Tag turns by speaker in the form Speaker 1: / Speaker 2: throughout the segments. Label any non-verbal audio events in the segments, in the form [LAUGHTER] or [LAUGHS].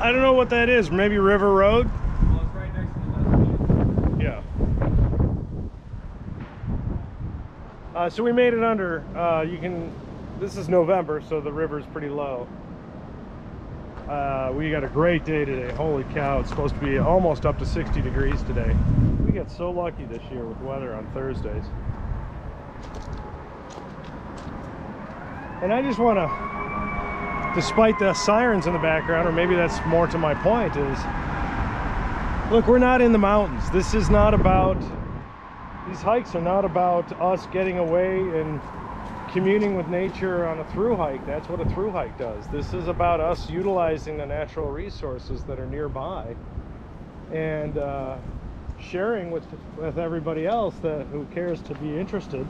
Speaker 1: I don't know what that is. Maybe River Road?
Speaker 2: Well, it's right next to the Dutch
Speaker 1: Yeah. Uh, so we made it under. Uh, you can. This is November, so the river's pretty low. Uh, we got a great day today. Holy cow! It's supposed to be almost up to 60 degrees today. We get so lucky this year with weather on Thursdays. And I just want to, despite the sirens in the background, or maybe that's more to my point, is look, we're not in the mountains. This is not about these hikes are not about us getting away and communing with nature on a through hike. That's what a through hike does. This is about us utilizing the natural resources that are nearby and uh, sharing with with everybody else that who cares to be interested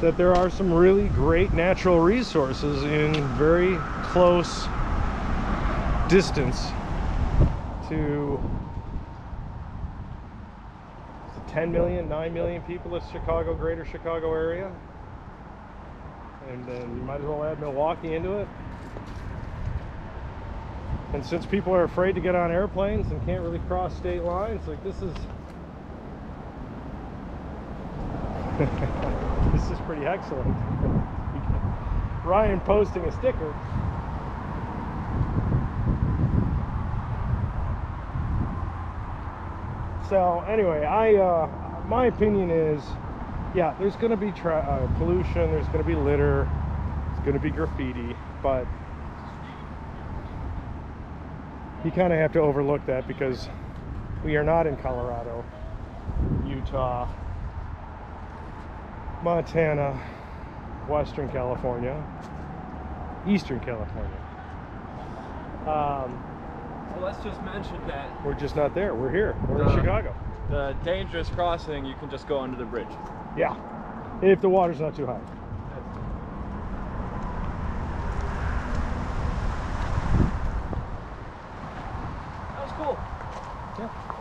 Speaker 1: that there are some really great natural resources in very close distance to 10 million, 9 million people in Chicago, greater Chicago area. And then you might as well add Milwaukee into it. And since people are afraid to get on airplanes and can't really cross state lines, like this is [LAUGHS] [LAUGHS] this is pretty excellent. Ryan posting a sticker. So anyway, I uh, my opinion is, yeah, there's going to be uh, pollution, there's going to be litter, it's going to be graffiti, but you kind of have to overlook that because we are not in Colorado, Utah, Montana, Western California, Eastern California. Um,
Speaker 2: well, let's just mention that.
Speaker 1: We're just not there. We're here. We're the,
Speaker 2: in
Speaker 1: Chicago.
Speaker 2: The dangerous crossing, you can just go under the bridge.
Speaker 1: Yeah, if the water's not too high. That was cool. Yeah.